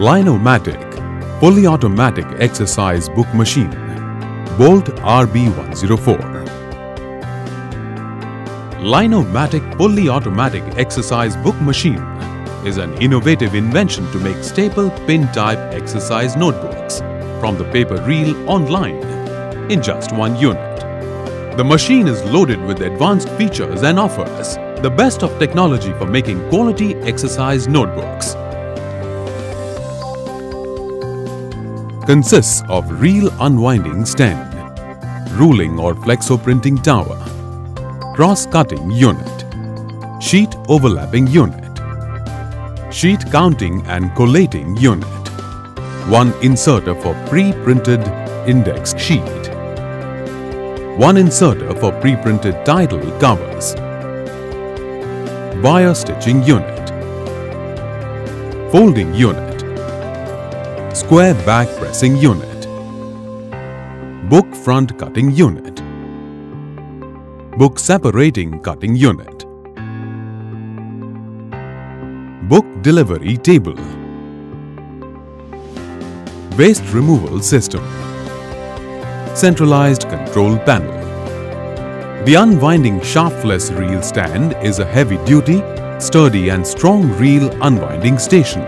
Lineomatic Fully Automatic Exercise Book Machine Bolt RB104 Lineomatic Fully Automatic Exercise Book Machine is an innovative invention to make staple pin type exercise notebooks from the paper reel online in just one unit. The machine is loaded with advanced features and offers the best of technology for making quality exercise notebooks. Consists of reel unwinding stand, ruling or flexo printing tower, cross-cutting unit, sheet overlapping unit, sheet counting and collating unit, one inserter for pre-printed index sheet, one inserter for pre-printed title covers, wire stitching unit, folding unit, square back pressing unit, book front cutting unit, book separating cutting unit, book delivery table, waste removal system, centralized control panel. The unwinding shaftless reel stand is a heavy-duty, sturdy and strong reel unwinding station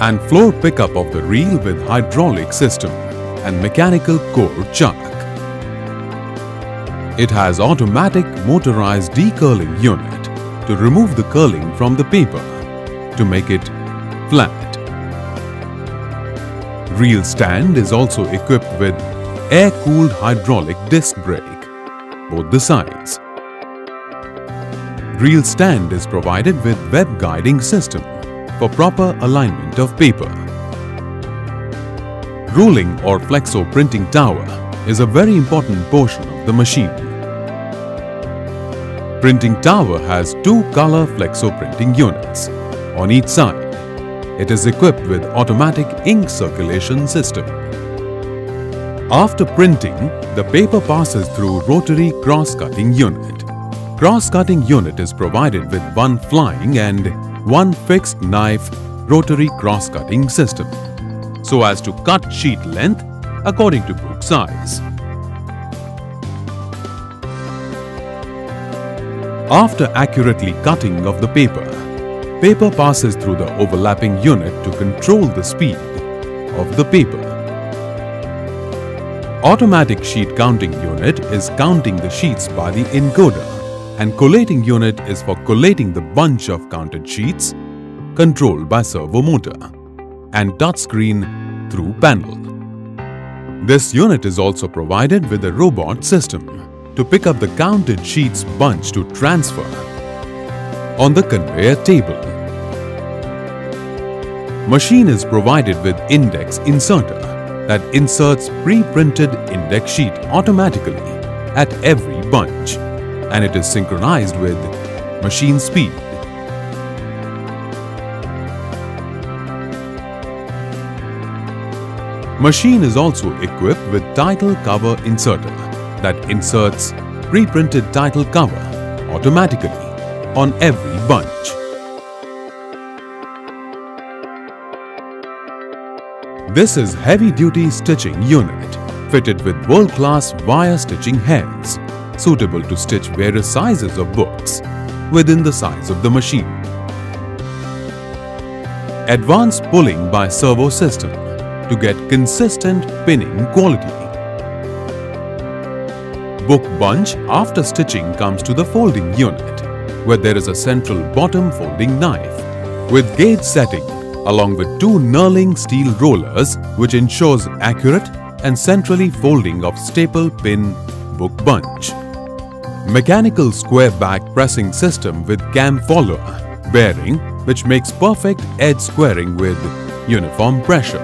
and floor pickup of the reel with hydraulic system and mechanical core chuck. It has automatic motorized decurling unit to remove the curling from the paper to make it flat. Reel stand is also equipped with air-cooled hydraulic disc brake, both the sides. Reel stand is provided with web guiding system for proper alignment of paper. Ruling or flexo printing tower is a very important portion of the machine. Printing tower has two color flexo printing units on each side. It is equipped with automatic ink circulation system. After printing, the paper passes through rotary cross-cutting unit. Cross-cutting unit is provided with one flying and one fixed knife rotary cross-cutting system so as to cut sheet length according to book size. After accurately cutting of the paper, paper passes through the overlapping unit to control the speed of the paper. Automatic sheet counting unit is counting the sheets by the encoder and collating unit is for collating the bunch of counted sheets controlled by servo motor and touchscreen through panel. This unit is also provided with a robot system to pick up the counted sheets bunch to transfer on the conveyor table. Machine is provided with index inserter that inserts pre-printed index sheet automatically at every bunch and it is synchronized with machine speed. Machine is also equipped with title cover inserter that inserts pre-printed title cover automatically on every bunch. This is heavy-duty stitching unit fitted with world-class wire stitching heads suitable to stitch various sizes of books within the size of the machine. Advanced pulling by servo system to get consistent pinning quality. Book bunch after stitching comes to the folding unit where there is a central bottom folding knife with gauge setting along with two knurling steel rollers which ensures accurate and centrally folding of staple pin book bunch. Mechanical square back pressing system with cam follower bearing which makes perfect edge squaring with uniform pressure.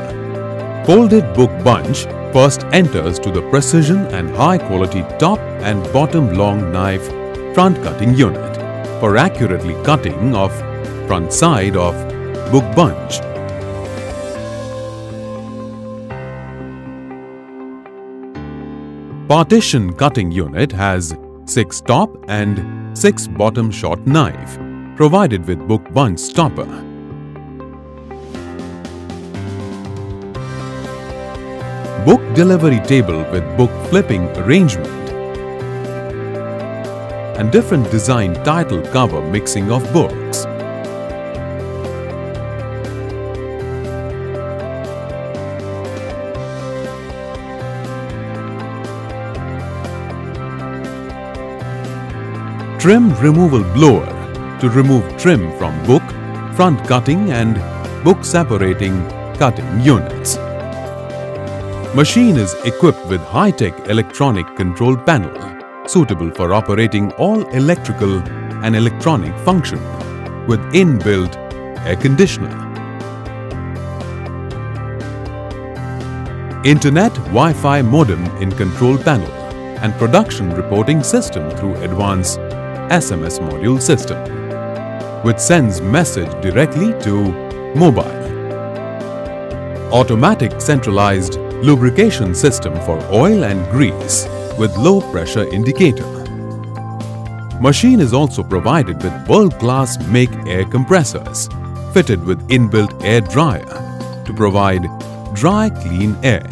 Folded book bunch first enters to the precision and high quality top and bottom long knife front cutting unit for accurately cutting of front side of book bunch. Partition cutting unit has 6 top and 6 bottom short knife, provided with book bunch stopper. Book delivery table with book flipping arrangement and different design title cover mixing of books. Trim removal blower to remove trim from book, front cutting and book separating cutting units. Machine is equipped with high-tech electronic control panel suitable for operating all electrical and electronic function with inbuilt air conditioner. Internet Wi-Fi modem in control panel and production reporting system through advanced SMS module system, which sends message directly to mobile. Automatic centralized lubrication system for oil and grease with low pressure indicator. Machine is also provided with world-class make air compressors fitted with inbuilt air dryer to provide dry clean air.